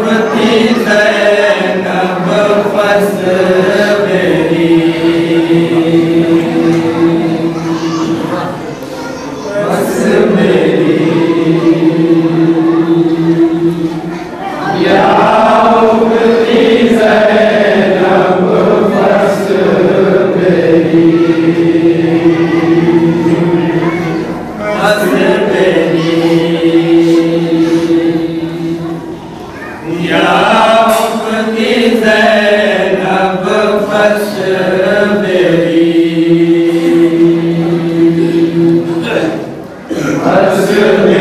प्रति नव फस मेरी। Para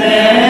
and